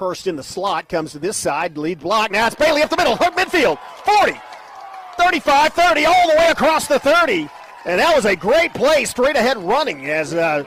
Hurst in the slot comes to this side, lead block. Now it's Bailey up the middle, hook midfield, 40, 35, 30, all the way across the 30. And that was a great play, straight ahead running as uh,